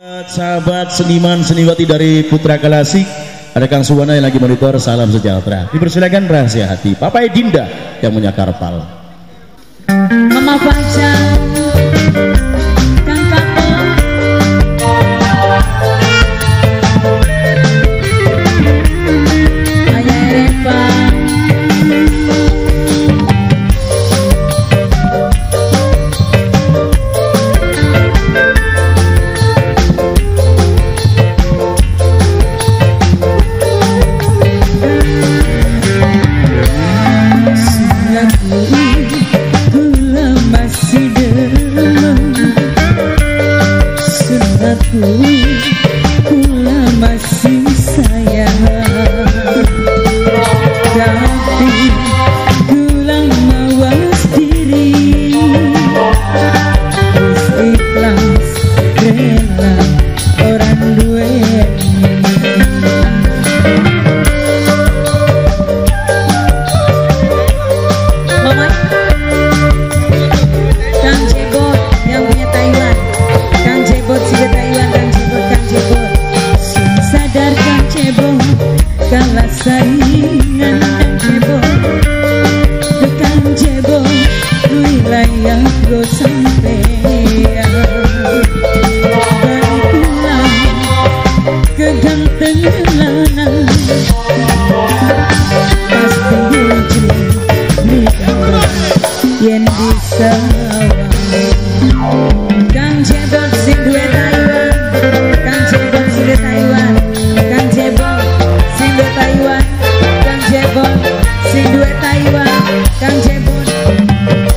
Sahabat seniman seniwati dari Putra Klasik Ada Kang Suwana yang lagi monitor. Salam sejahtera. Dipersilakan rahasia hati Papa Dinda yang punya karpal Mama Pacar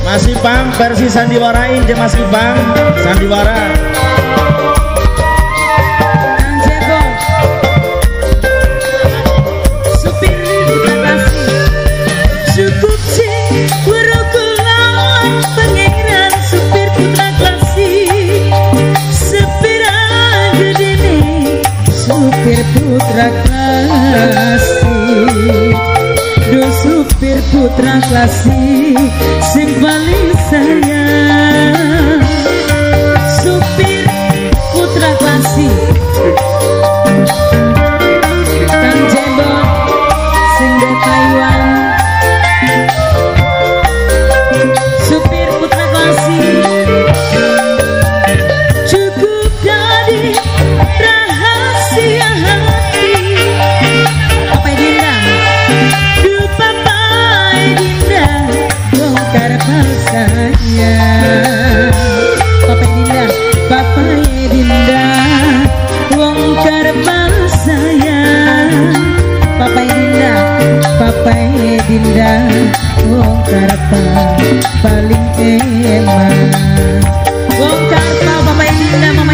Masih Bang versi sandiwara ini Masih Bang sandiwara. putra klasik Do supir putra klasik Sing paling sayang. Supir putra klasik. indah Wong Karpa paling enak. Wong Karpa Mama Indah Mama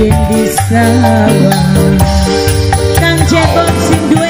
Udin di Sabah Kang Jebon sing duwe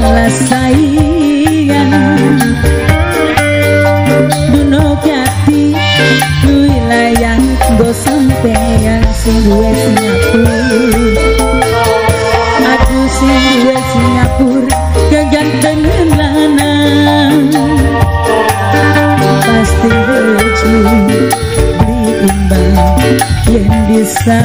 salah sayang Duno kati wilayah go sampean sing wes Singapura. Aku sing wes Singapura kegantengan lanang Pasti rezeki berimbang yang bisa.